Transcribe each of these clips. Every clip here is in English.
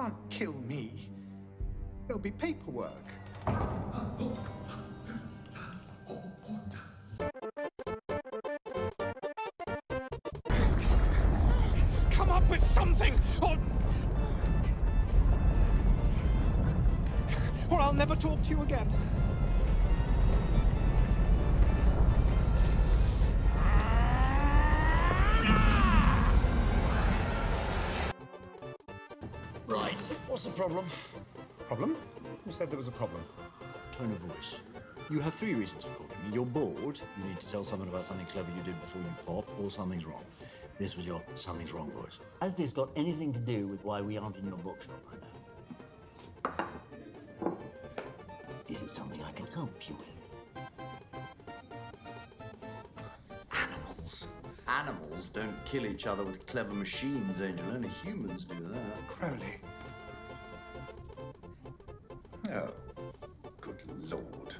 can't kill me. There'll be paperwork. Come up with something, or. Or I'll never talk to you again. What's the problem? Problem? Who said there was a problem? Tone of voice. You have three reasons for calling me. You're bored, you need to tell someone about something clever you did before you pop, or something's wrong. This was your something's wrong voice. Has this got anything to do with why we aren't in your bookshop right now? Is it something I can help you with? Animals. Animals don't kill each other with clever machines, Angel. Only humans do that. Crowley. Oh, good lord.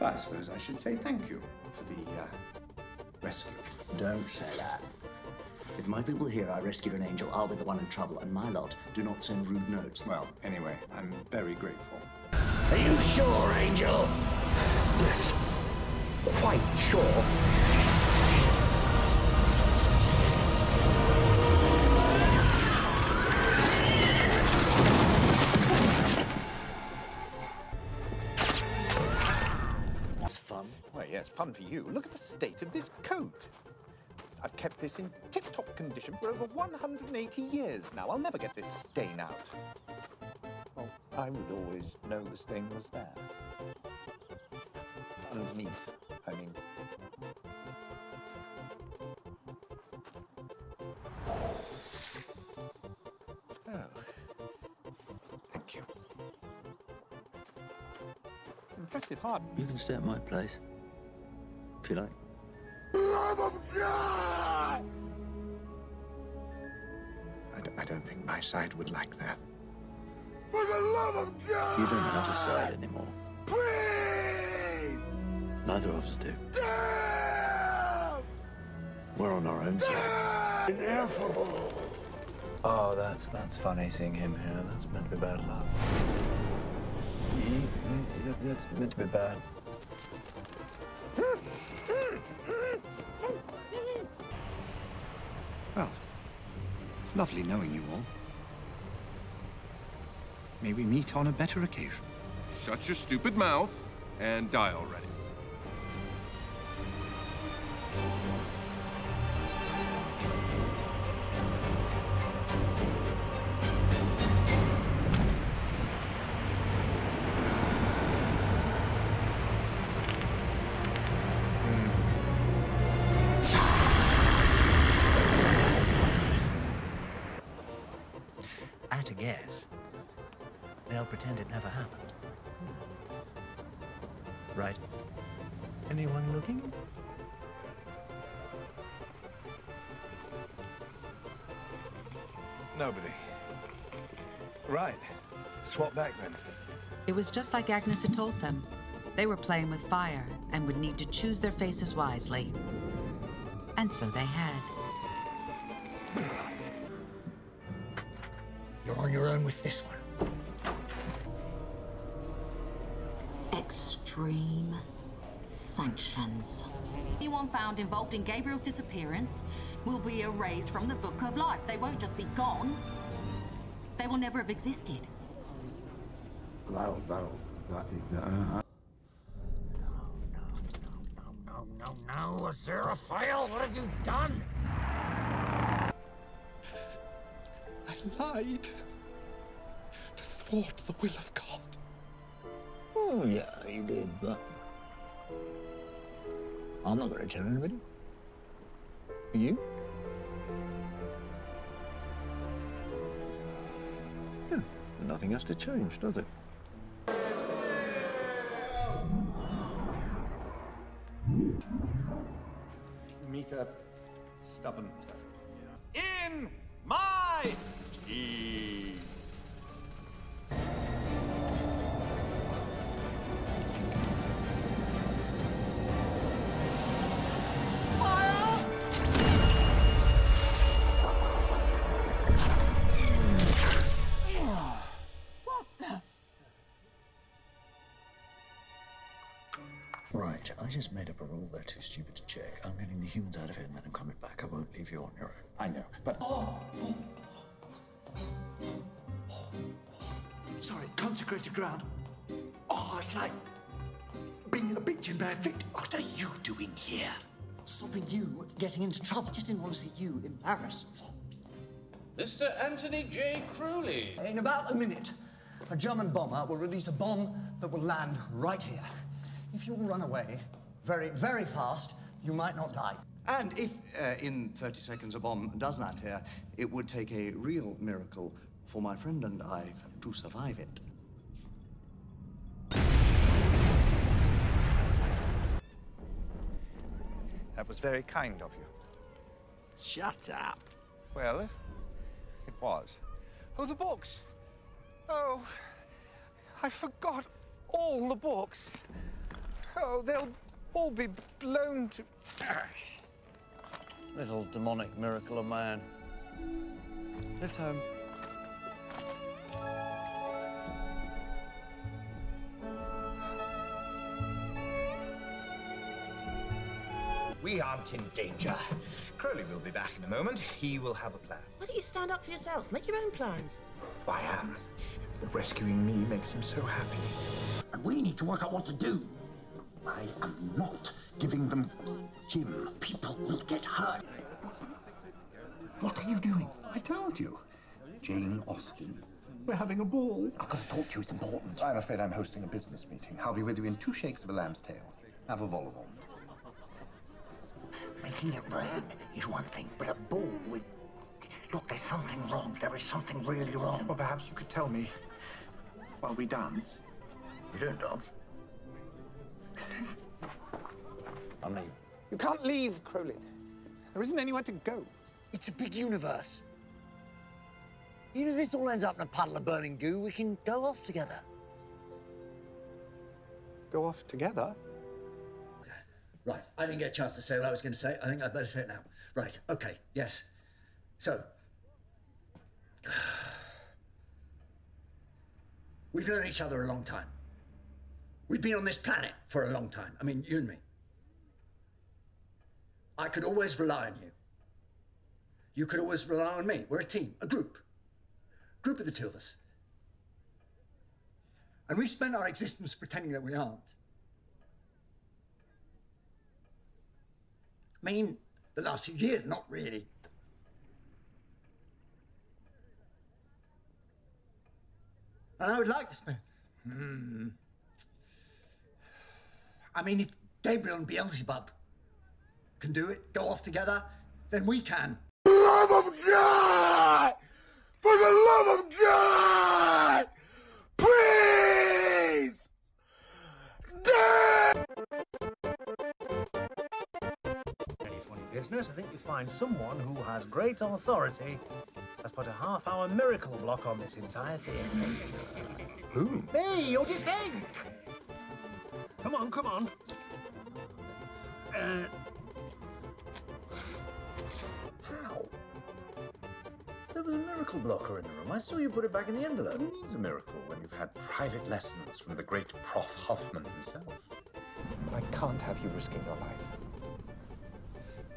Well, I suppose I should say thank you for the uh, rescue. Don't say that. If my people hear I rescued an angel, I'll be the one in trouble, and my lot do not send rude notes. Well, anyway, I'm very grateful. Are you sure, Angel? Yes. Quite sure. Fun for you. Look at the state of this coat. I've kept this in tip-top condition for over 180 years now. I'll never get this stain out. Well, I would always know the stain was there. Underneath, I mean. Oh. Thank you. Impressive heart. You can stay at my place. If you like. I, d- I don't think my side would like that. For the love of God! You don't have a side anymore. Neither of us do. We're on our own side. Ineffable. Oh, that's that's funny seeing him here. That's meant to be bad luck. That's meant to be bad. Lovely knowing you all. May we meet on a better occasion. Shut your stupid mouth and die already. At a guess, they'll pretend it never happened. Right. Anyone looking? Nobody. Right. Swap back then. It was just like Agnes had told them. They were playing with fire and would need to choose their faces wisely. And so they had. You're on your own with this one. Extreme sanctions. Anyone found involved in Gabriel's disappearance will be erased from the Book of Life. They won't just be gone, they will never have existed. That'll, that'll, that, uh, No, no, no, Aziraphale, what have you done? I lied to thwart the will of God. Oh, yeah, you did, but I'm not going to tell anybody. You? Yeah, nothing has to change, does it? Meet a stubborn Danger, I just made up a rule they're too stupid to check. I'm getting the humans out of here and then I'm coming back. I won't leave you on your own. I know, but. Oh! Sorry, consecrated ground. Oh, it's like being in a beach in bare feet. What are you doing here? Stopping you getting into trouble. Just didn't want to see you embarrassed. Mr. Anthony J. Crowley. In about a minute, a German bomber will release a bomb that will land right here. If you run away very, very fast, you might not die. And if uh, in 30 seconds a bomb does land here, it would take a real miracle for my friend and I to survive it. That was very kind of you. Shut up. Well, it was. Oh, the books. Oh, I forgot all the books. Oh, they'll all be blown to. Little demonic miracle of man. Lift home. We aren't in danger. Crowley will be back in a moment. He will have a plan. Why don't you stand up for yourself? Make your own plans. I am. But rescuing me makes him so happy. And we need to work out what to do. I am not giving them Jim. People will get hurt. What are you doing? I told you. Jane Austen. We're having a ball. I've got to talk to you. It's important. I'm afraid I'm hosting a business meeting. I'll be with you in two shakes of a lamb's tail. Have a vol au Making it rain is one thing, but a ball with... Look, there's something wrong. There is something really wrong. Well, perhaps you could tell me while we dance. You don't dance? I mean, You can't leave, Crowley. There isn't anywhere to go. It's a big universe. Even if this all ends up in a puddle of burning goo, we can go off together. Go off together? Right, I didn't get a chance to say what I was going to say. I think I'd better say it now. Right, okay, yes. So, we've known each other a long time. We've been on this planet for a long time. I mean, you and me. I could always rely on you. You could always rely on me. We're a team, a group. Group of the two of us. And we've spent our existence pretending that we aren't. I mean, the last few years, not really. And I would like to spend. Hmm. I mean, if Gabriel and Beelzebub can do it, go off together, then we can. For the love of God! For the love of God! Please! Any funny business, I think you find someone who has great authority has put a half-hour miracle block on this entire theatre. Who? Me, what do you think? Come on, come on. Uh, miracle blocker in the room. I saw you put it back in the envelope. Who needs a miracle when you've had private lessons from the great Prof. Hoffman himself? But I can't have you risking your life.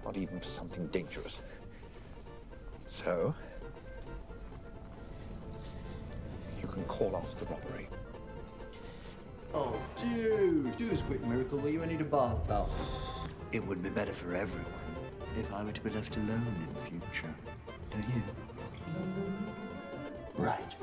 Not even for something dangerous. So, you can call off the robbery. Oh, dude, do us a quick miracle. Will you? I need a bath towel. It would be better for everyone if I were to be left alone in future. Right.